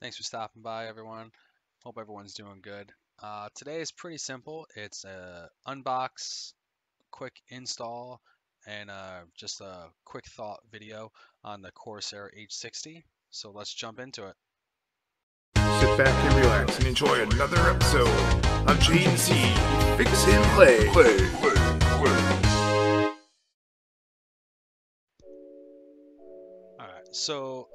Thanks for stopping by, everyone. Hope everyone's doing good. Uh, today is pretty simple. It's a unbox, quick install, and uh, just a quick thought video on the Corsair H60. So let's jump into it. Sit back and relax and enjoy another episode of J&C Fix and Play. Play, play, play. Alright, so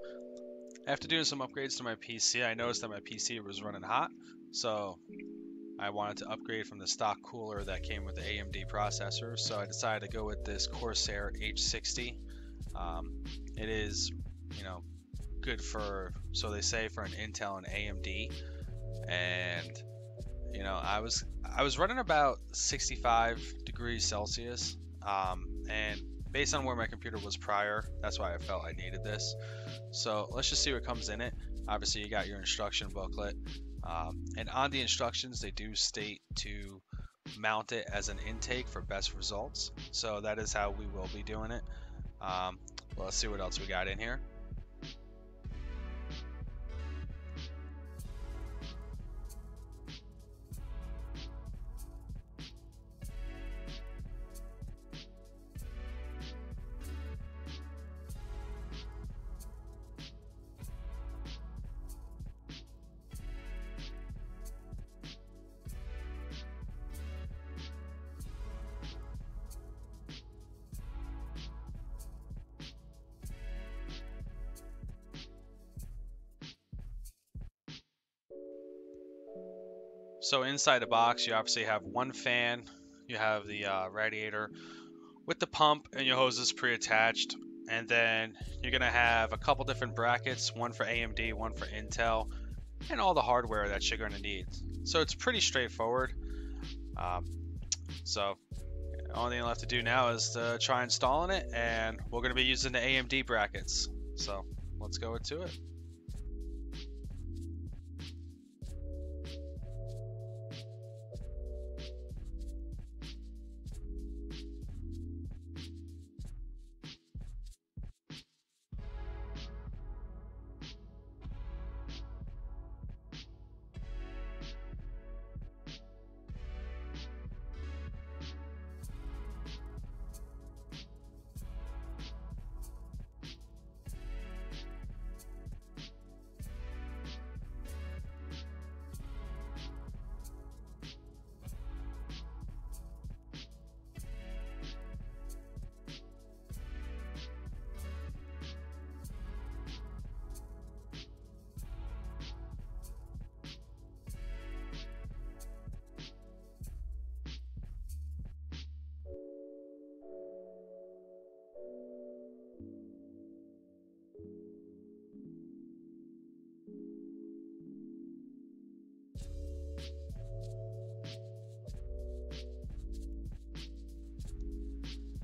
after doing some upgrades to my PC, I noticed that my PC was running hot, so I wanted to upgrade from the stock cooler that came with the AMD processor, so I decided to go with this Corsair H60. Um, it is, you know, good for, so they say, for an Intel and AMD, and you know, I was I was running about 65 degrees Celsius, um, and based on where my computer was prior, that's why I felt I needed this. So let's just see what comes in it. Obviously, you got your instruction booklet. Um, and on the instructions, they do state to mount it as an intake for best results. So that is how we will be doing it. Um, well, let's see what else we got in here. So inside the box, you obviously have one fan, you have the uh, radiator with the pump and your hoses pre-attached, and then you're gonna have a couple different brackets, one for AMD, one for Intel, and all the hardware that you're gonna need. So it's pretty straightforward. Um, so only thing left to do now is to try installing it, and we're gonna be using the AMD brackets. So let's go into it.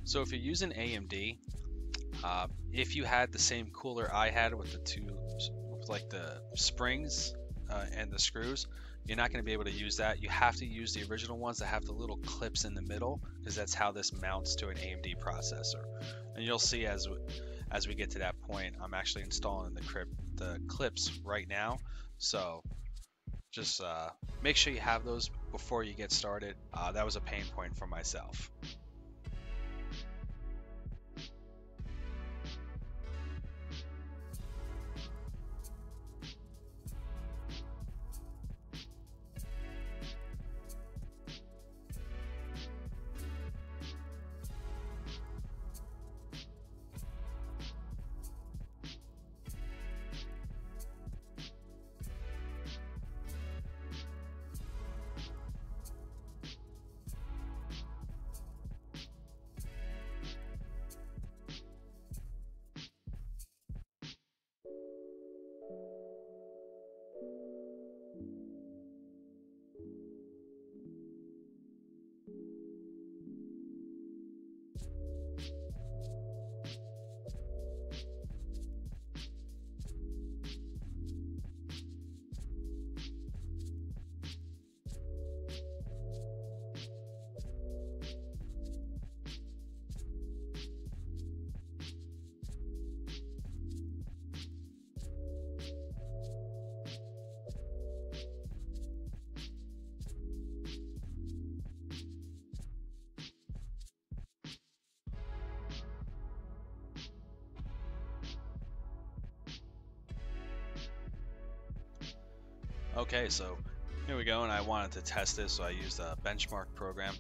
So if you're using AMD, uh, if you had the same cooler I had with the two, with like the springs uh, and the screws, you're not going to be able to use that. You have to use the original ones that have the little clips in the middle because that's how this mounts to an AMD processor. And you'll see as as we get to that point, I'm actually installing the, crib, the clips right now. So just uh, make sure you have those before you get started. Uh, that was a pain point for myself. Okay, so here we go, and I wanted to test this, so I used a benchmark program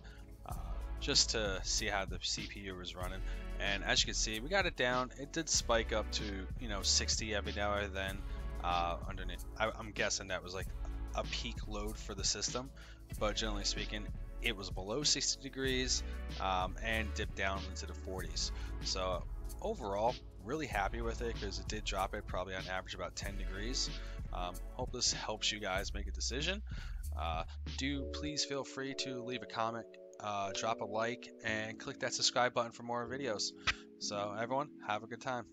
uh, just to see how the CPU was running. And as you can see, we got it down. It did spike up to you know 60 every now and then. Uh, underneath, I, I'm guessing that was like a peak load for the system, but generally speaking, it was below 60 degrees um, and dipped down into the 40s. So overall, really happy with it because it did drop it probably on average about 10 degrees. Um, hope this helps you guys make a decision. Uh, do please feel free to leave a comment, uh, drop a like, and click that subscribe button for more videos. So everyone, have a good time.